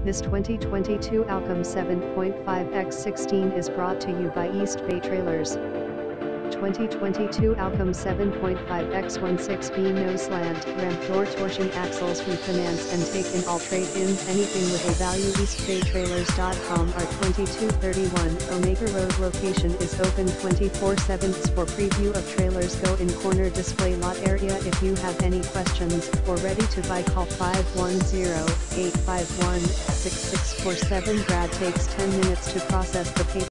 This 2022 Alcom 7.5x16 is brought to you by East Bay Trailers. 2022 Alcom 7.5x16B no slant ramp door torsion axles we finance and take in all trade-ins anything with a value. Eastbaytrailers.com our 2231 Omega Road location is open 24-7 for preview of trailers go in corner display lot area if you have any questions. Or ready to buy call 510-851-6647 Brad takes 10 minutes to process the paper